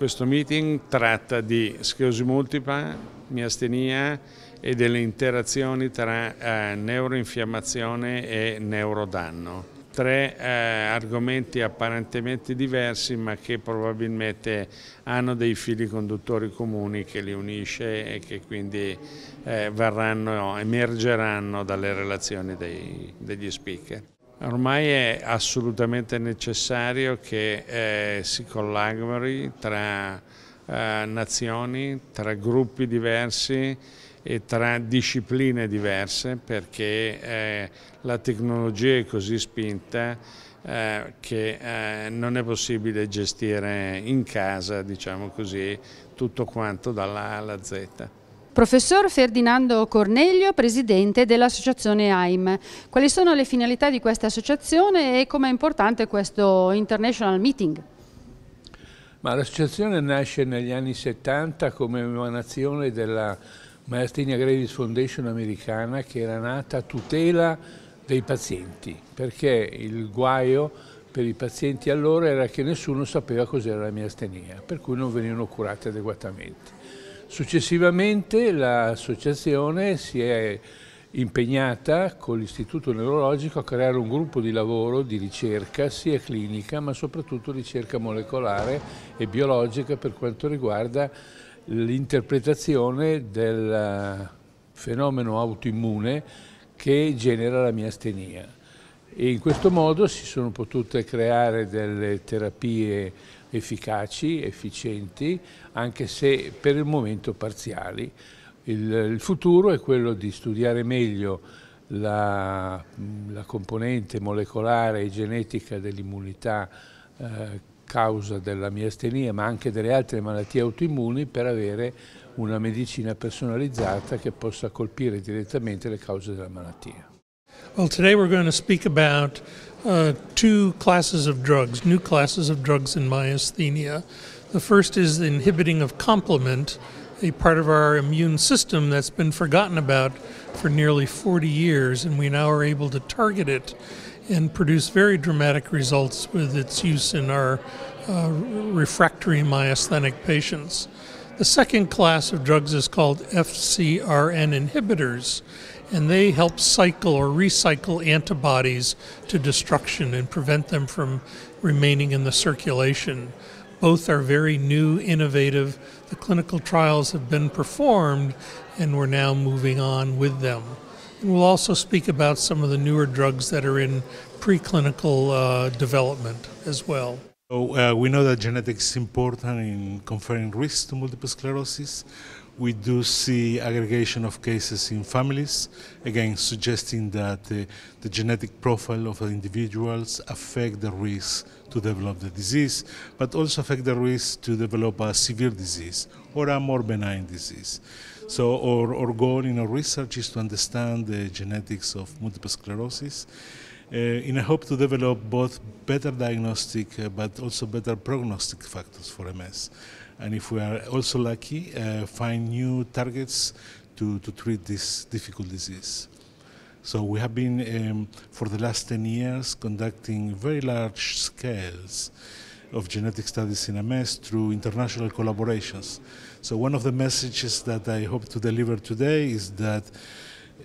Questo meeting tratta di sclerosi multipla, miastenia e delle interazioni tra eh, neuroinfiammazione e neurodanno. Tre eh, argomenti apparentemente diversi ma che probabilmente hanno dei fili conduttori comuni che li unisce e che quindi eh, verranno, emergeranno dalle relazioni dei, degli speaker. Ormai è assolutamente necessario che eh, si collabori tra eh, nazioni, tra gruppi diversi e tra discipline diverse perché eh, la tecnologia è così spinta eh, che eh, non è possibile gestire in casa, diciamo così, tutto quanto dalla A alla Z. Professor Ferdinando Cornelio, presidente dell'associazione AIM. Quali sono le finalità di questa associazione e com'è importante questo International Meeting? l'associazione nasce negli anni 70 come emanazione della Myasthenia Gravis Foundation americana che era nata a tutela dei pazienti, perché il guaio per i pazienti allora era che nessuno sapeva cos'era la miastenia, per cui non venivano curati adeguatamente. Successivamente l'associazione si è impegnata con l'Istituto Neurologico a creare un gruppo di lavoro di ricerca sia clinica ma soprattutto ricerca molecolare e biologica per quanto riguarda l'interpretazione del fenomeno autoimmune che genera la miastenia e in questo modo si sono potute creare delle terapie efficaci, efficienti, anche se per il momento parziali. Il, il futuro è quello di studiare meglio la, la componente molecolare e genetica dell'immunità eh, causa della miastenia, ma anche delle altre malattie autoimmuni per avere una medicina personalizzata che possa colpire direttamente le cause della malattia. Well, today we're going to speak about uh, two classes of drugs, new classes of drugs in myasthenia. The first is the inhibiting of complement, a part of our immune system that's been forgotten about for nearly 40 years, and we now are able to target it and produce very dramatic results with its use in our uh, refractory myasthenic patients. The second class of drugs is called FcRn inhibitors, and they help cycle or recycle antibodies to destruction and prevent them from remaining in the circulation. Both are very new, innovative. The clinical trials have been performed, and we're now moving on with them. And we'll also speak about some of the newer drugs that are in preclinical uh, development as well. So, uh, we know that genetics is important in conferring risk to multiple sclerosis. We do see aggregation of cases in families, again suggesting that uh, the genetic profile of individuals affect the risk to develop the disease, but also affect the risk to develop a severe disease or a more benign disease. So our, our goal in our research is to understand the genetics of multiple sclerosis in a hope to develop both better diagnostic uh, but also better prognostic factors for MS. And if we are also lucky, uh, find new targets to, to treat this difficult disease. So we have been, um, for the last 10 years, conducting very large scales of genetic studies in MS through international collaborations. So one of the messages that I hope to deliver today is that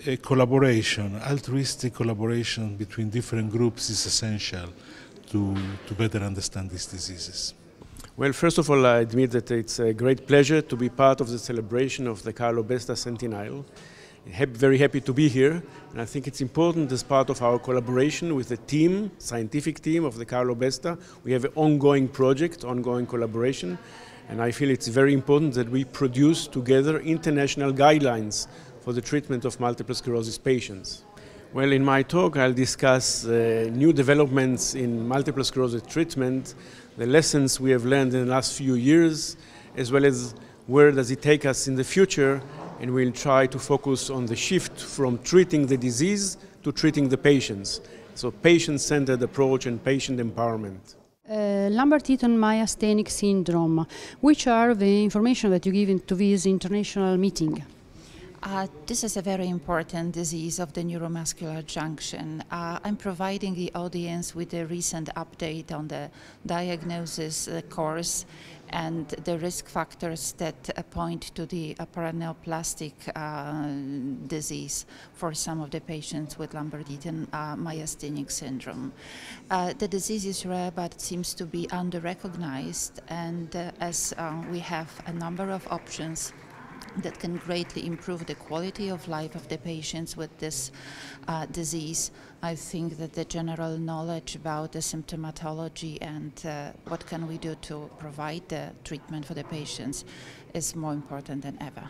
a collaboration, altruistic collaboration between different groups is essential to, to better understand these diseases. Well, first of all, I admit that it's a great pleasure to be part of the celebration of the Carlo Besta Centennial. Very happy to be here, and I think it's important as part of our collaboration with the team, scientific team of the Carlo Besta. We have an ongoing project, ongoing collaboration, and I feel it's very important that we produce together international guidelines for the treatment of multiple sclerosis patients. Well, in my talk, I'll discuss uh, new developments in multiple sclerosis treatment, the lessons we have learned in the last few years, as well as where does it take us in the future, and we'll try to focus on the shift from treating the disease to treating the patients. So patient-centered approach and patient empowerment. Uh, Lambert-Eaton myasthenic syndrome. Which are the information that you give into this international meeting? Uh, this is a very important disease of the neuromuscular junction. Uh, I'm providing the audience with a recent update on the diagnosis uh, course and the risk factors that uh, point to the paraneoplastic uh, disease for some of the patients with Lambert-Eaton uh, myasthenic syndrome. The disease is rare but seems to be under-recognized and as we have a number of options that can greatly improve the quality of life of the patients with this uh, disease. I think that the general knowledge about the symptomatology and uh, what can we do to provide the treatment for the patients is more important than ever.